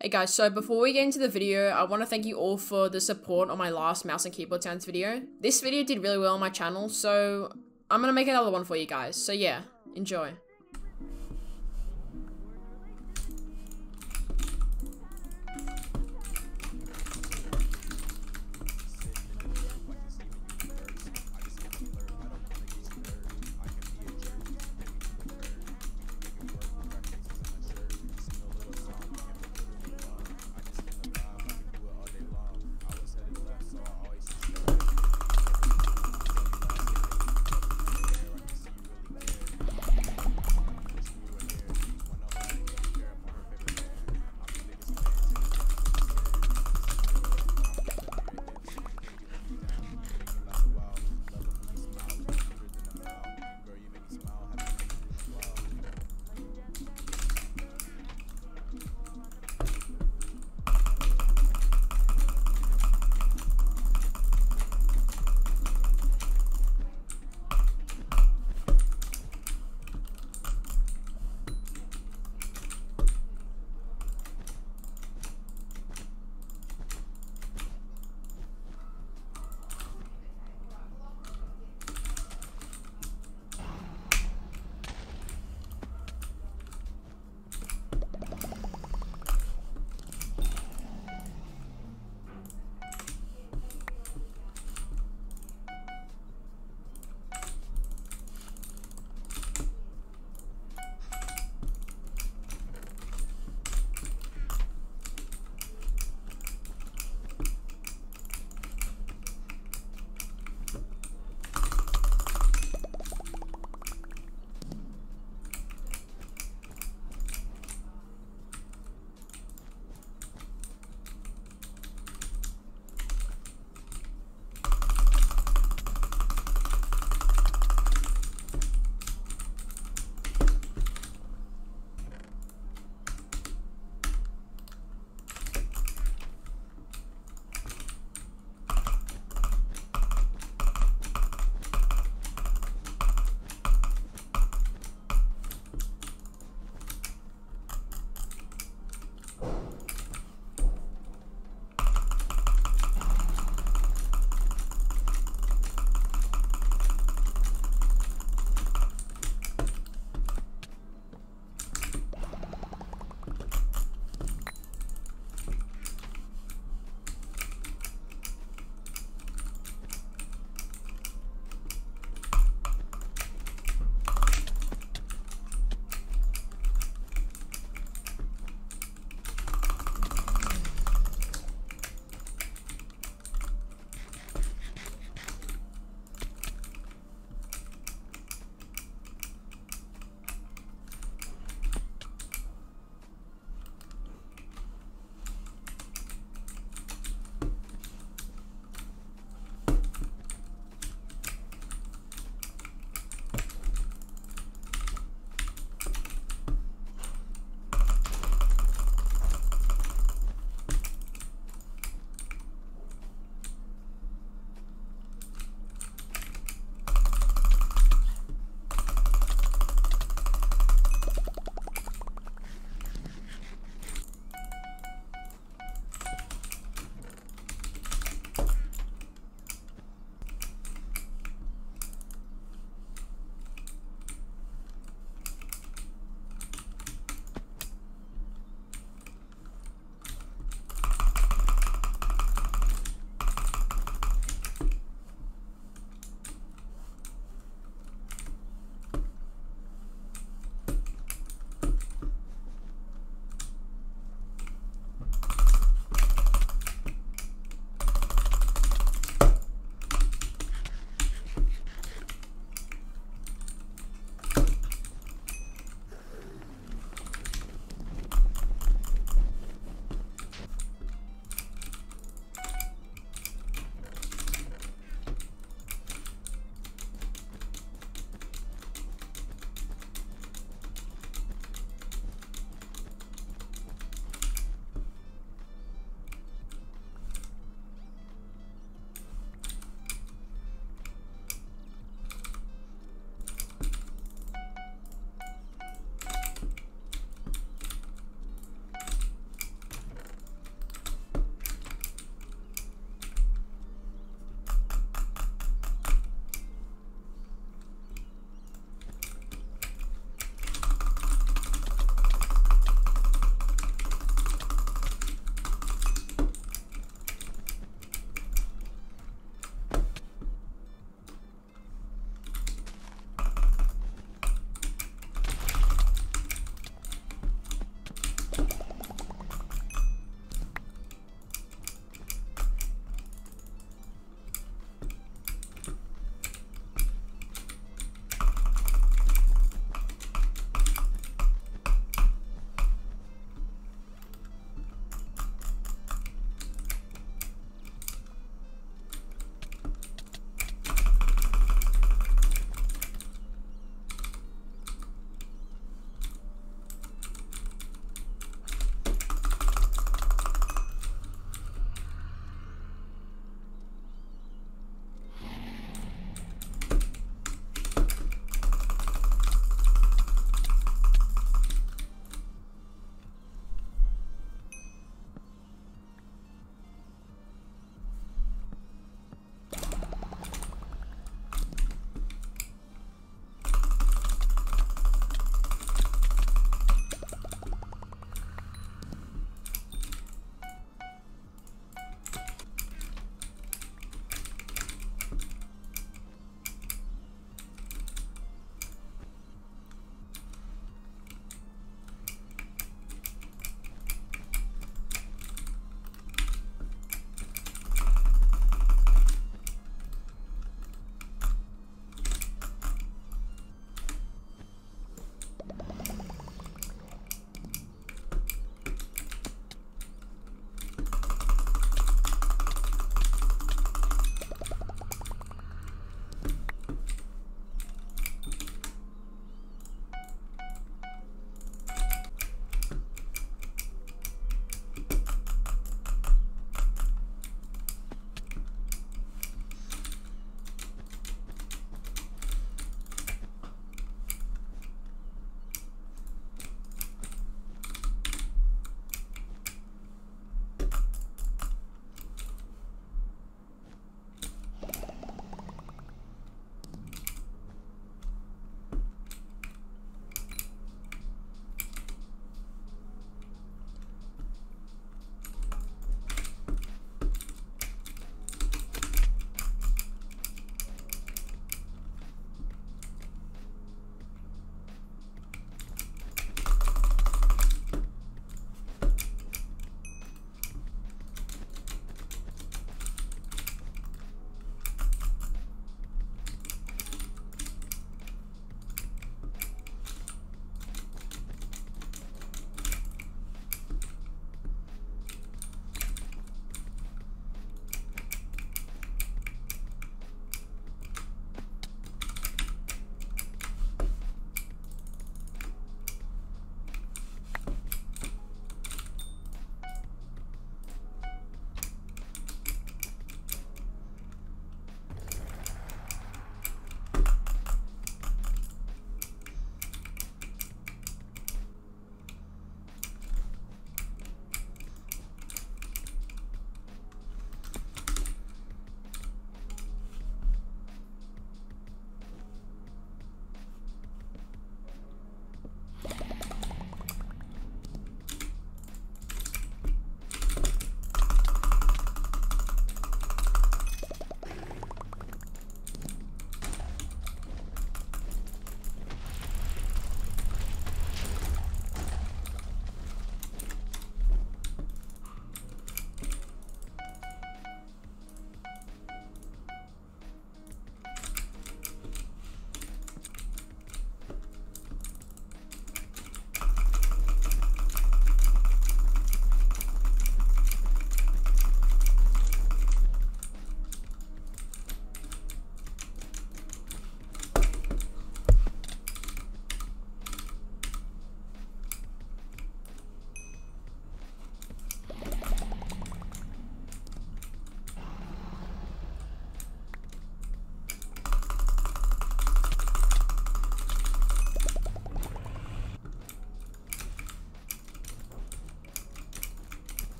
Hey guys, so before we get into the video, I want to thank you all for the support on my last mouse and keyboard sounds video. This video did really well on my channel, so I'm going to make another one for you guys. So yeah, enjoy.